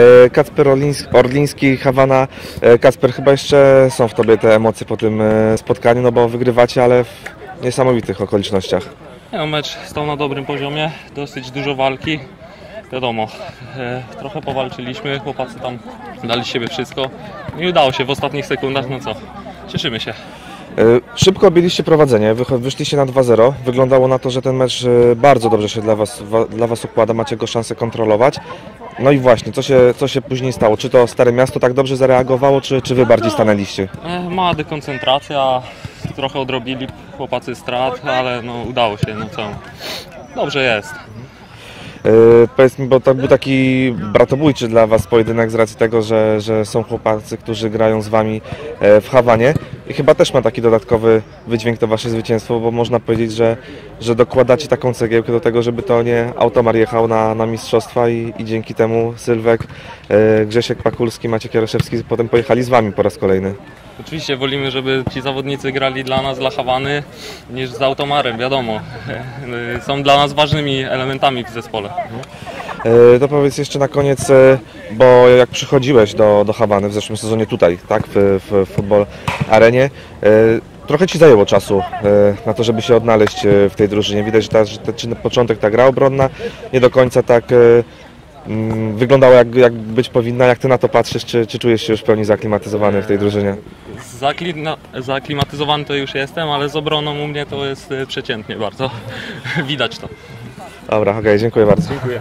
E, Kacper Orliński, Orliński Hawana. E, Kacper, chyba jeszcze są w Tobie te emocje po tym e, spotkaniu, no bo wygrywacie, ale w niesamowitych okolicznościach. No, mecz stał na dobrym poziomie, dosyć dużo walki. Wiadomo, trochę powalczyliśmy, chłopacy tam dali z siebie wszystko i udało się w ostatnich sekundach, no co, cieszymy się. Szybko objęliście prowadzenie, wyszliście na 2-0. Wyglądało na to, że ten mecz bardzo dobrze się dla was, wa- dla was układa, macie go szansę kontrolować. No i właśnie, co się, co się później stało? Czy to Stare Miasto tak dobrze zareagowało, czy, czy wy bardziej stanęliście? E, Mała dekoncentracja, trochę odrobili chłopacy strat, ale no udało się, no co, dobrze jest. E, Powiedz mi, bo to był taki bratobójczy dla Was pojedynek z racji tego, że, że są chłopacy, którzy grają z Wami e, w Hawanie i chyba też ma taki dodatkowy wydźwięk to Wasze zwycięstwo, bo można powiedzieć, że, że dokładacie taką cegiełkę do tego, żeby to nie Automar jechał na, na mistrzostwa i, i dzięki temu Sylwek, e, Grzesiek Pakulski, Maciek Jaroszewski potem pojechali z Wami po raz kolejny. Oczywiście wolimy, żeby ci zawodnicy grali dla nas, dla Hawany, niż z Automarem, wiadomo. E, Są dla nas ważnymi elementami w zespole. E, To powiedz jeszcze na koniec, e, bo jak przychodziłeś do, do Hawany w zeszłym sezonie tutaj, tak, w, w Football Arenie, e, trochę Ci zajęło czasu na to, żeby się odnaleźć w tej drużynie. Widać, że, ta, że czy na początek ta gra obronna nie do końca tak mm, wyglądała jak, jak być powinna. Jak Ty na to patrzysz, czy, czy czujesz się już w pełni zaklimatyzowany w tej drużynie? Zaklina- Zaklimatyzowany to już jestem, ale z obroną u mnie to jest przeciętnie bardzo. Widać to. Dobra, okej, dziękuję bardzo. Dziękuję.